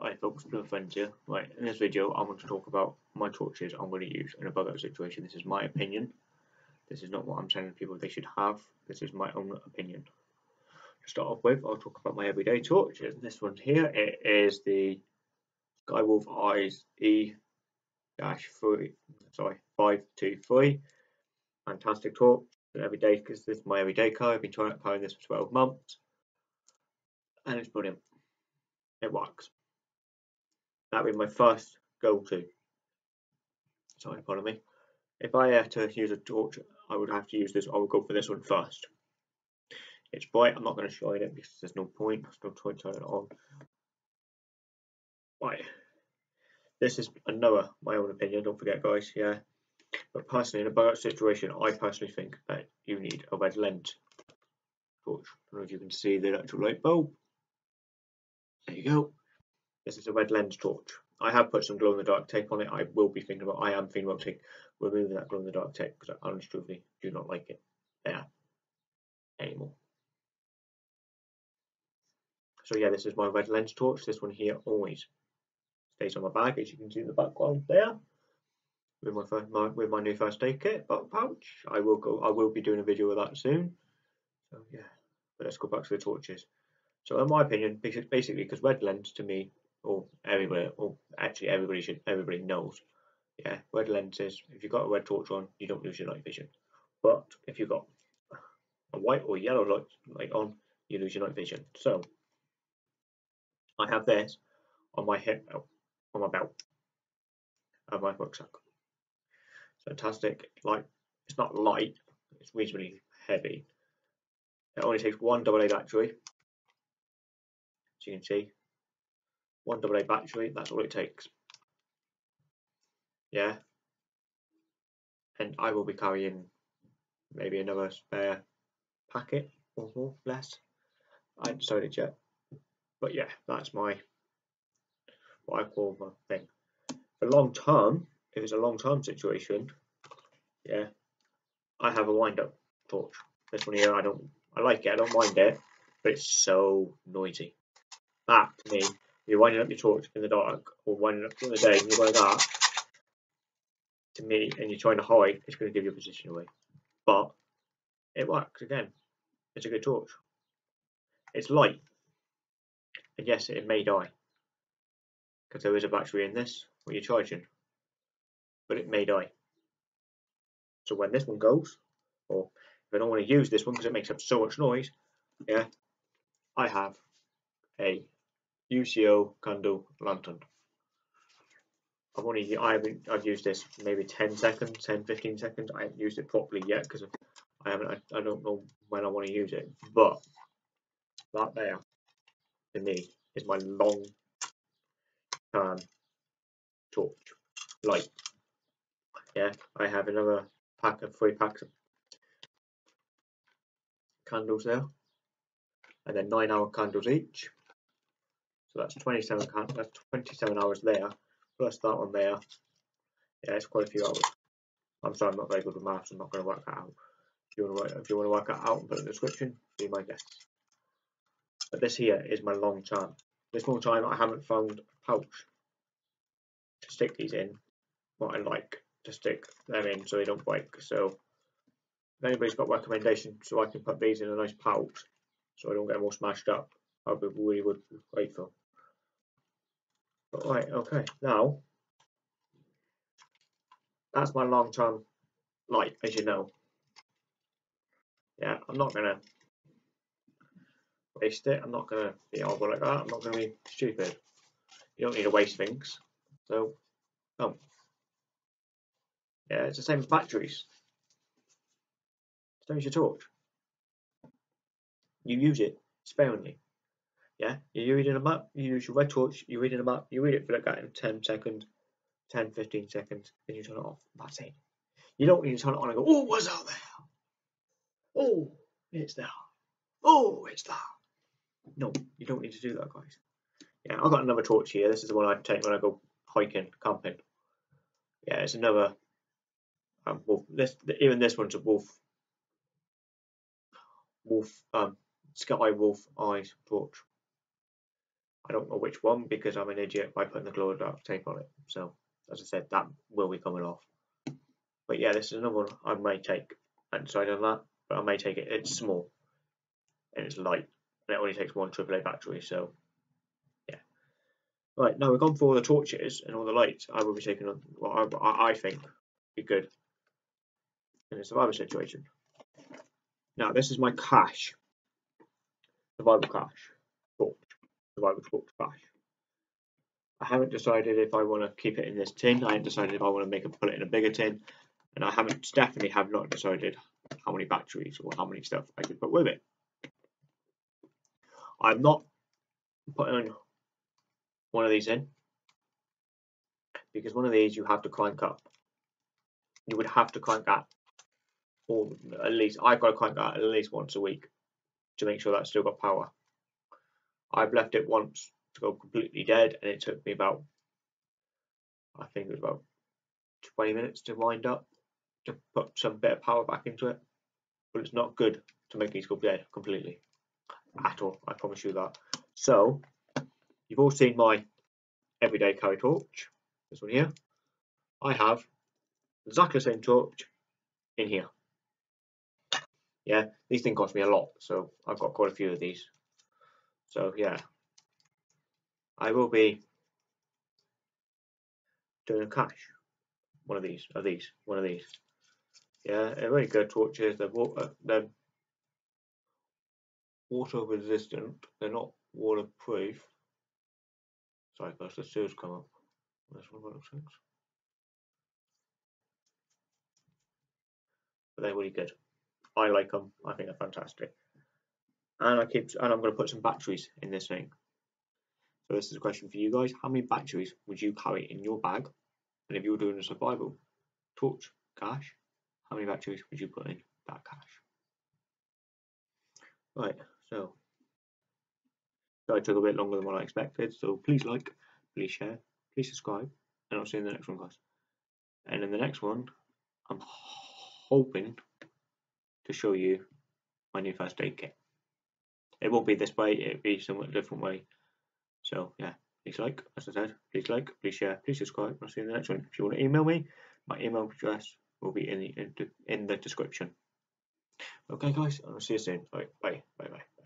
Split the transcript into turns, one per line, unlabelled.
Hi folks, Blue here. Right, in this video I'm going to talk about my torches I'm going to use in a bug out situation. This is my opinion. This is not what I'm telling people they should have. This is my own opinion. To start off with, I'll talk about my everyday torches. This one here it is the Skywolf Eyes E dash three sorry five two three. Fantastic torch. Every day because this is my everyday car. I've been trying to this for 12 months. And it's brilliant. It works that would be my first go-to. Sorry, pardon me. If I had to use a torch, I would have to use this. I would go for this one first. It's bright. I'm not going to shine it because there's no point. There's no point turning it on. Right. This is another my own opinion. Don't forget, guys. Yeah. But personally, in a bug situation, I personally think that you need a red lens torch. I don't know if you can see the actual light bulb. There you go. This is a red lens torch. I have put some glow in the dark tape on it. I will be thinking about, I am thinking about removing that glow in the dark tape because I honestly do not like it there anymore. So yeah, this is my red lens torch. This one here always stays on my bag, as you can see in the background there. With my, first, my with my new first aid kit pouch. I will go. I will be doing a video of that soon. So yeah, but let's go back to the torches. So in my opinion, basically, because red lens to me Oh, or everywhere, or oh, actually everybody should, everybody knows. Yeah, red lenses. If you've got a red torch on, you don't lose your night vision. But if you've got a white or yellow light, light on, you lose your night vision. So I have this on my hip oh, on my belt, and my rucksack. Fantastic. Like it's not light; it's reasonably heavy. It only takes one AA battery, as you can see, one AA battery, that's all it takes. Yeah. And I will be carrying maybe another spare packet or more, less. I haven't decided yet. But yeah, that's my what I call my thing. For long term, if it's a long term situation, yeah, I have a wind up torch. This one here, I don't, I like it, I don't mind it, but it's so noisy. That to me you're winding up your torch in the dark or winding up in the day and you're like that, to me, and you're trying to hide, it's going to give your position away. But it works again. It's a good torch. It's light. And yes, it may die. Because there is a battery in this when you're charging. But it may die. So when this one goes, or if I don't want to use this one because it makes up so much noise, yeah, I have a UCO candle lantern. I've only I haven't I've used this maybe 10 seconds, 10 15 seconds. I haven't used it properly yet because I haven't I, I don't know when I want to use it. But that there to me is my long term torch light. Yeah, I have another pack of three packs of candles there, and then nine hour candles each. So that's 27 that's 27 hours there, plus that one there. Yeah, it's quite a few hours. I'm sorry, I'm not very good with maths. I'm not going to work that out. If you want to write, if you want to work that out and put it in the description, be my guest. But this here is my long time. This long time I haven't found a pouch to stick these in. What I like to stick them in so they don't break. So if anybody's got recommendations so I can put these in a nice pouch so I don't get them all smashed up, I'd be really would grateful. Right, okay, now that's my long term light, as you know. Yeah, I'm not gonna waste it. I'm not gonna be horrible like that. I'm not gonna be stupid. You don't need to waste things. So, come. Yeah, it's the same batteries. Don't use your torch. You use it sparingly. Yeah, you're reading a map, you use your red torch, you're reading a map, you read it for like that in 10 seconds, 10, 15 seconds, then you turn it off. That's it. You don't need to turn it on and go, oh, what's out there? Oh, it's there. Oh, it's there. No, you don't need to do that, guys. Yeah, I've got another torch here. This is the one I take when I go hiking, camping. Yeah, it's another um, wolf. This, even this one's a wolf. Wolf, um, sky wolf eyes torch. I don't know which one because I'm an idiot by putting the glow dark tape on it. So as I said, that will be coming off. But yeah, this is another one I may take. Haven't decided on that, but I may take it. It's small and it's light, and it only takes one AAA battery. So yeah. Right now we've gone through all the torches and all the lights. I will be taking on what I, I think be good in a survival situation. Now this is my cache, survival cache, cache. I haven't decided if I want to keep it in this tin. I haven't decided if I want to make it put it in a bigger tin, and I haven't definitely have not decided how many batteries or how many stuff I could put with it. I'm not putting one of these in because one of these you have to crank up. You would have to crank that, or at least I've got to crank that at least once a week to make sure that's still got power. I've left it once to go completely dead, and it took me about, I think it was about 20 minutes to wind up to put some bit of power back into it. But it's not good to make these go dead completely at all. I promise you that. So, you've all seen my everyday carry torch. This one here. I have exactly the same torch in here. Yeah, these things cost me a lot, so I've got quite a few of these. So yeah, I will be doing a cache. One of these, of these, one of these. Yeah, they're very good torches. They're water, uh, they're water resistant. They're not waterproof. Sorry, guys, the sewers come up. This one looks sense. But they're really good. I like them. I think they're fantastic. And I keep and I'm going to put some batteries in this thing. So this is a question for you guys. How many batteries would you carry in your bag? And if you were doing a survival torch cache, how many batteries would you put in that cache? Right, so that took a bit longer than what I expected. So please like, please share, please subscribe, and I'll see you in the next one, guys. And in the next one, I'm hoping to show you my new first aid kit. It won't be this way, it'll be somewhat different way. So yeah, please like, as I said, please like, please share, please subscribe. I'll see you in the next one. If you want to email me, my email address will be in the in the description. Okay, guys, I'll see you soon. Bye, bye, bye, bye.